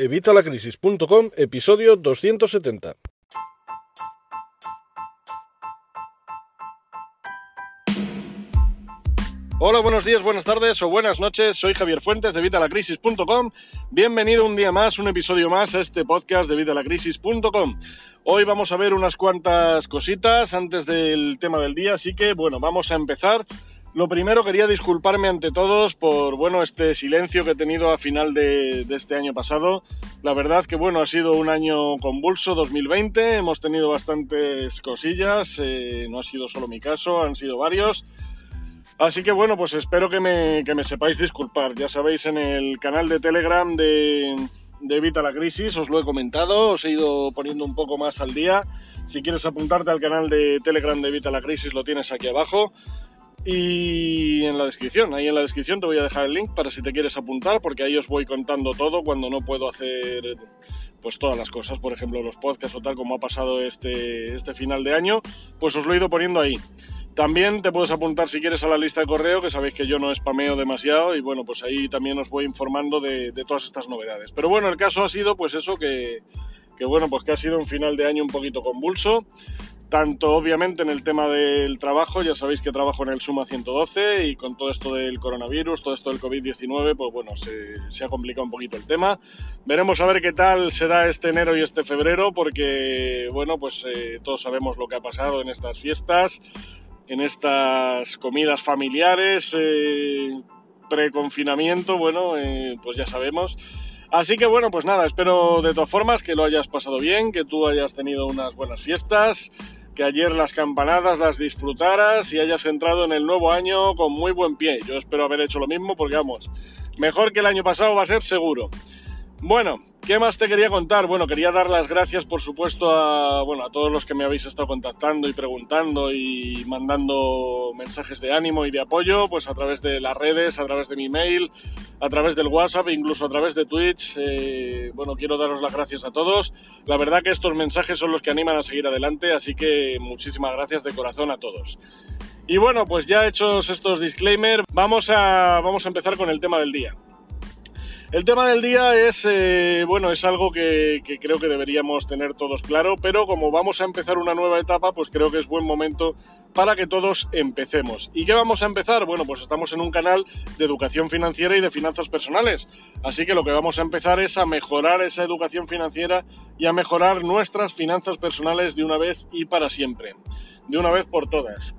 Evitalacrisis.com, episodio 270. Hola, buenos días, buenas tardes o buenas noches. Soy Javier Fuentes de Vitalacrisis.com. Bienvenido un día más, un episodio más a este podcast de Vitalacrisis.com. Hoy vamos a ver unas cuantas cositas antes del tema del día, así que bueno, vamos a empezar lo primero quería disculparme ante todos por bueno este silencio que he tenido a final de, este año pasado. La verdad que bueno ha sido un año convulso 2020. Hemos tenido bastantes cosillas. Eh, no ha sido solo mi caso, han sido varios. Así que bueno, pues espero que me, que me sepáis disculpar. Ya sabéis, en el canal de Telegram de, de Evita la Crisis os lo he comentado, os he ido poniendo un poco más al día. Si quieres apuntarte al canal de Telegram de Evita la Crisis, lo tienes aquí abajo. Y en la descripción, ahí en la descripción te voy a dejar el link para si te quieres apuntar, porque ahí os voy contando todo cuando no puedo hacer pues todas las cosas, por ejemplo los podcasts o tal como ha pasado este, este final de año, pues os lo he ido poniendo ahí. También te puedes apuntar si quieres a la lista de correo, que sabéis que yo no spameo demasiado y bueno, pues ahí también os voy informando de, de todas estas novedades. Pero bueno, el caso ha sido pues eso que, que bueno, pues que ha sido un final de año un poquito convulso tanto obviamente en el tema del trabajo, ya sabéis que trabajo en el Suma 112 y con todo esto del coronavirus, todo esto del COVID-19, pues bueno, se, ha complicado un poquito el tema. Veremos a ver qué tal se da este enero y este febrero, porque bueno, pues eh, todos sabemos lo que ha pasado en estas fiestas, en estas comidas familiares, eh, preconfinamiento, bueno, eh, pues ya sabemos. Así que bueno, pues nada, espero de todas formas que lo hayas pasado bien, que tú hayas tenido unas buenas fiestas, que ayer las campanadas las disfrutaras y hayas entrado en el nuevo año con muy buen pie. Yo espero haber hecho lo mismo porque vamos, mejor que el año pasado va a ser seguro. Bueno, ¿qué más te quería contar? Bueno, quería dar las gracias, por supuesto, a, bueno, a todos los que me habéis estado contactando y preguntando y mandando mensajes de ánimo y de apoyo, pues a través de las redes, a través de mi mail, a través del WhatsApp, incluso a través de Twitch. Eh, bueno, quiero daros las gracias a todos. La verdad que estos mensajes son los que animan a seguir adelante, así que muchísimas gracias de corazón a todos. Y bueno, pues ya hechos estos disclaimers, vamos a, vamos a empezar con el tema del día. El tema del día es, eh, bueno, es algo que, creo que deberíamos tener todos claro, pero como vamos a empezar una nueva etapa, pues creo que es buen momento para que todos empecemos. ¿Y qué vamos a empezar? Bueno, pues estamos en un canal de educación financiera y de finanzas personales, así que lo que vamos a empezar es a mejorar esa educación financiera y a mejorar nuestras finanzas personales de una vez y para siempre, de una vez por todas.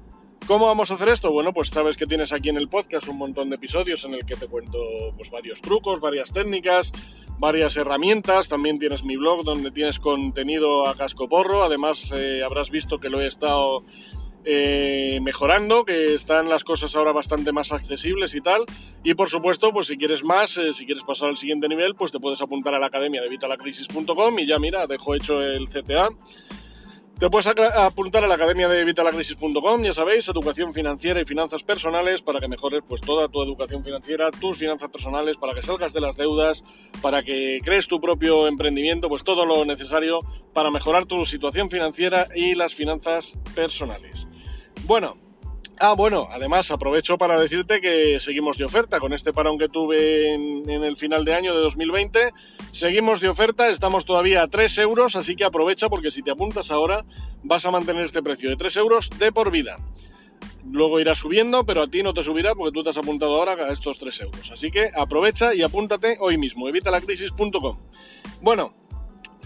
¿Cómo vamos a hacer esto? Bueno, pues sabes que tienes aquí en el podcast un montón de episodios en el que te cuento pues, varios trucos, varias técnicas, varias herramientas. También tienes mi blog donde tienes contenido a casco porro. Además, eh, habrás visto que lo he estado eh, mejorando, que están las cosas ahora bastante más accesibles y tal. Y por supuesto, pues si quieres más, eh, si quieres pasar al siguiente nivel, pues te puedes apuntar a la academia de vitalacrisis.com y ya mira, dejo hecho el CTA te puedes apuntar a la academia de vitalacrisis.com, ya sabéis, educación financiera y finanzas personales para que mejores pues toda tu educación financiera, tus finanzas personales, para que salgas de las deudas, para que crees tu propio emprendimiento, pues todo lo necesario para mejorar tu situación financiera y las finanzas personales. Bueno, Ah, bueno, además aprovecho para decirte que seguimos de oferta con este parón que tuve en, el final de año de 2020. Seguimos de oferta, estamos todavía a 3 euros, así que aprovecha porque si te apuntas ahora vas a mantener este precio de 3 euros de por vida. Luego irá subiendo, pero a ti no te subirá porque tú te has apuntado ahora a estos 3 euros. Así que aprovecha y apúntate hoy mismo, evitalacrisis.com. Bueno,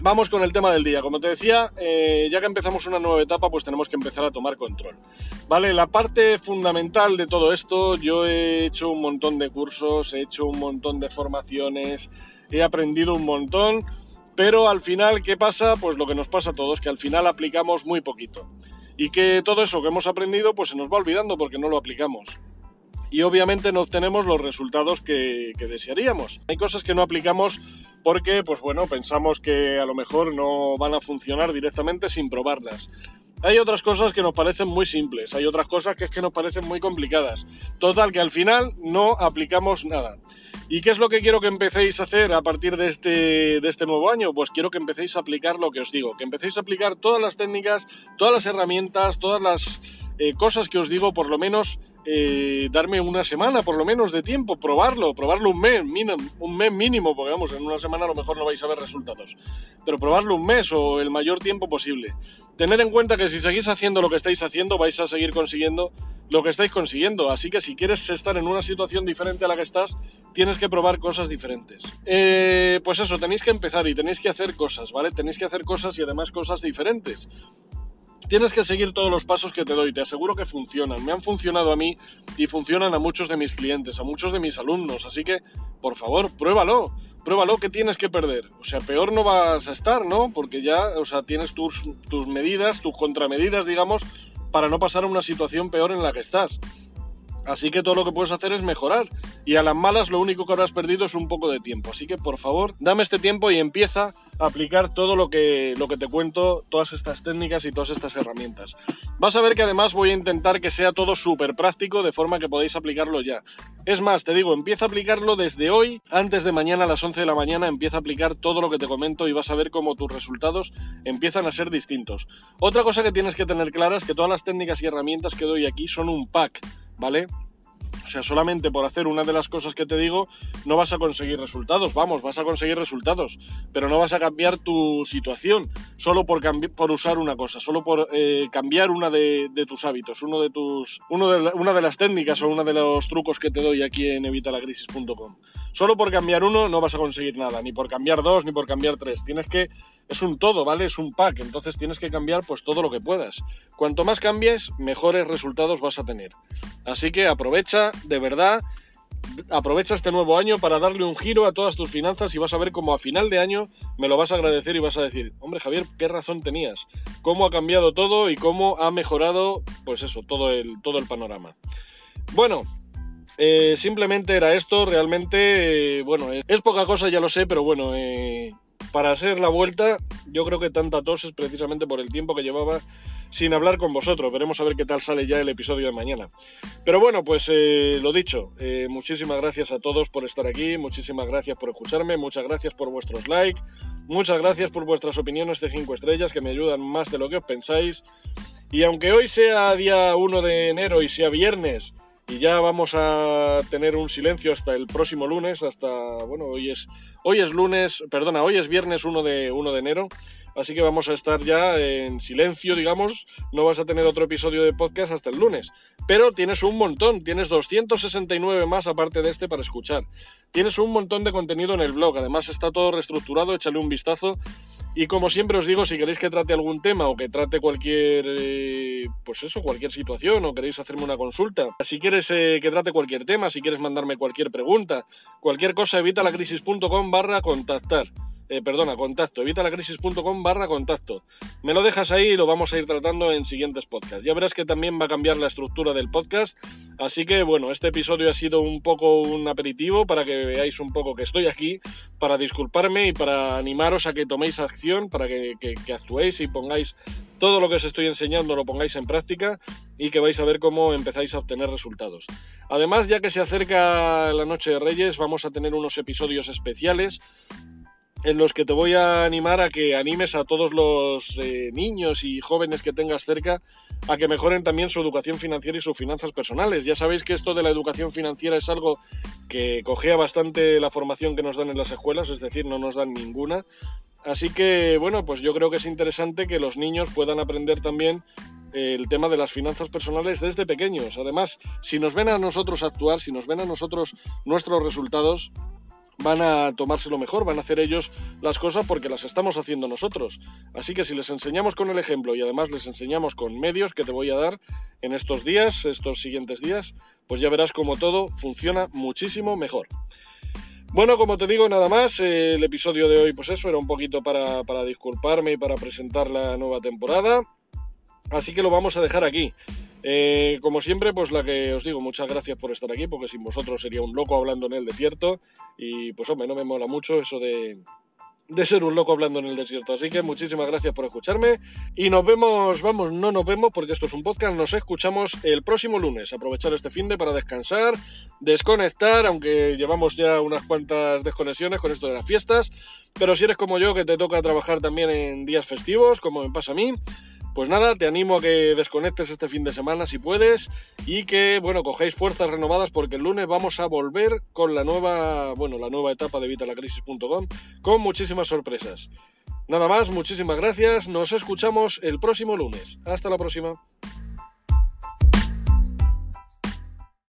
Vamos con el tema del día. Como te decía, eh, ya que empezamos una nueva etapa, pues tenemos que empezar a tomar control. Vale, la parte fundamental de todo esto, yo he hecho un montón de cursos, he hecho un montón de formaciones, he aprendido un montón, pero al final, ¿qué pasa? Pues lo que nos pasa a todos, que al final aplicamos muy poquito. Y que todo eso que hemos aprendido, pues se nos va olvidando porque no lo aplicamos y obviamente no obtenemos los resultados que, desearíamos. Hay cosas que no aplicamos porque, pues bueno, pensamos que a lo mejor no van a funcionar directamente sin probarlas. Hay otras cosas que nos parecen muy simples, hay otras cosas que es que nos parecen muy complicadas. Total, que al final no aplicamos nada. ¿Y qué es lo que quiero que empecéis a hacer a partir de este, de este nuevo año? Pues quiero que empecéis a aplicar lo que os digo, que empecéis a aplicar todas las técnicas, todas las herramientas, todas las eh, cosas que os digo, por lo menos eh, darme una semana, por lo menos de tiempo, probarlo, probarlo un mes, un mes mínimo, porque vamos, en una semana a lo mejor no vais a ver resultados, pero probarlo un mes o el mayor tiempo posible. Tener en cuenta que si seguís haciendo lo que estáis haciendo, vais a seguir consiguiendo lo que estáis consiguiendo, así que si quieres estar en una situación diferente a la que estás, tienes que probar cosas diferentes. Eh, pues eso, tenéis que empezar y tenéis que hacer cosas, ¿vale? Tenéis que hacer cosas y además cosas diferentes. Tienes que seguir todos los pasos que te doy, te aseguro que funcionan. Me han funcionado a mí y funcionan a muchos de mis clientes, a muchos de mis alumnos, así que, por favor, pruébalo. Pruébalo, ¿qué tienes que perder? O sea, peor no vas a estar, ¿no? Porque ya, o sea, tienes tus, tus medidas, tus contramedidas, digamos, para no pasar a una situación peor en la que estás. Así que todo lo que puedes hacer es mejorar. Y a las malas lo único que habrás perdido es un poco de tiempo. Así que por favor, dame este tiempo y empieza aplicar todo lo que, lo que te cuento, todas estas técnicas y todas estas herramientas. Vas a ver que además voy a intentar que sea todo súper práctico de forma que podáis aplicarlo ya. Es más, te digo, empieza a aplicarlo desde hoy, antes de mañana a las 11 de la mañana, empieza a aplicar todo lo que te comento y vas a ver cómo tus resultados empiezan a ser distintos. Otra cosa que tienes que tener clara es que todas las técnicas y herramientas que doy aquí son un pack ¿vale? O sea, solamente por hacer una de las cosas que te digo no vas a conseguir resultados. Vamos, vas a conseguir resultados, pero no vas a cambiar tu situación solo por, por usar una cosa, solo por eh, cambiar una de, tus hábitos, uno de tus, uno de una de las técnicas o uno de los trucos que te doy aquí en evitalacrisis.com. Solo por cambiar uno no vas a conseguir nada, ni por cambiar dos, ni por cambiar tres. Tienes que es un todo, ¿vale? Es un pack, entonces tienes que cambiar pues todo lo que puedas. Cuanto más cambies, mejores resultados vas a tener. Así que aprovecha, de verdad, aprovecha este nuevo año para darle un giro a todas tus finanzas y vas a ver cómo a final de año me lo vas a agradecer y vas a decir, hombre Javier, qué razón tenías, cómo ha cambiado todo y cómo ha mejorado, pues eso, todo el, todo el panorama. Bueno, eh, simplemente era esto, realmente, eh, bueno, es, poca cosa, ya lo sé, pero bueno, eh, para hacer la vuelta, yo creo que tanta tos es precisamente por el tiempo que llevaba sin hablar con vosotros. Veremos a ver qué tal sale ya el episodio de mañana. Pero bueno, pues eh, lo dicho, eh, muchísimas gracias a todos por estar aquí, muchísimas gracias por escucharme, muchas gracias por vuestros likes, muchas gracias por vuestras opiniones de 5 estrellas que me ayudan más de lo que os pensáis. Y aunque hoy sea día 1 de enero y sea viernes, y ya vamos a tener un silencio hasta el próximo lunes, hasta, bueno, hoy es, hoy es lunes, perdona, hoy es viernes 1 de, 1 de enero, así que vamos a estar ya en silencio, digamos, no vas a tener otro episodio de podcast hasta el lunes, pero tienes un montón, tienes 269 más aparte de este para escuchar, tienes un montón de contenido en el blog, además está todo reestructurado, échale un vistazo y como siempre os digo, si queréis que trate algún tema o que trate cualquier, eh, pues eso, cualquier situación o queréis hacerme una consulta, si quieres eh, que trate cualquier tema, si quieres mandarme cualquier pregunta, cualquier cosa, evitalacrisis.com barra contactar. Eh, perdona, contacto, evitalacrisis.com barra contacto. Me lo dejas ahí y lo vamos a ir tratando en siguientes podcasts. Ya verás que también va a cambiar la estructura del podcast, así que bueno, este episodio ha sido un poco un aperitivo para que veáis un poco que estoy aquí, para disculparme y para animaros a que toméis acción, para que, que actuéis y pongáis todo lo que os estoy enseñando, lo pongáis en práctica y que vais a ver cómo empezáis a obtener resultados. Además, ya que se acerca la noche de Reyes, vamos a tener unos episodios especiales en los que te voy a animar a que animes a todos los eh, niños y jóvenes que tengas cerca a que mejoren también su educación financiera y sus finanzas personales. Ya sabéis que esto de la educación financiera es algo que cogea bastante la formación que nos dan en las escuelas, es decir, no nos dan ninguna. Así que, bueno, pues yo creo que es interesante que los niños puedan aprender también eh, el tema de las finanzas personales desde pequeños. Además, si nos ven a nosotros actuar, si nos ven a nosotros nuestros resultados, van a tomárselo mejor, van a hacer ellos las cosas porque las estamos haciendo nosotros. Así que si les enseñamos con el ejemplo y además les enseñamos con medios que te voy a dar en estos días, estos siguientes días, pues ya verás como todo funciona muchísimo mejor. Bueno, como te digo, nada más, el episodio de hoy pues eso, era un poquito para, para disculparme y para presentar la nueva temporada. Así que lo vamos a dejar aquí. Eh, como siempre, pues la que os digo, muchas gracias por estar aquí, porque sin vosotros sería un loco hablando en el desierto. Y pues hombre, no me mola mucho eso de, de ser un loco hablando en el desierto. Así que muchísimas gracias por escucharme y nos vemos, vamos, no nos vemos porque esto es un podcast, nos escuchamos el próximo lunes. Aprovechar este fin de para descansar, desconectar, aunque llevamos ya unas cuantas desconexiones con esto de las fiestas, pero si eres como yo que te toca trabajar también en días festivos, como me pasa a mí, Pues nada, te animo a que desconectes este fin de semana si puedes y que, bueno, cogéis fuerzas renovadas porque el lunes vamos a volver con la nueva, bueno, la nueva etapa de vitalacrisis.com con muchísimas sorpresas. Nada más, muchísimas gracias, nos escuchamos el próximo lunes. Hasta la próxima.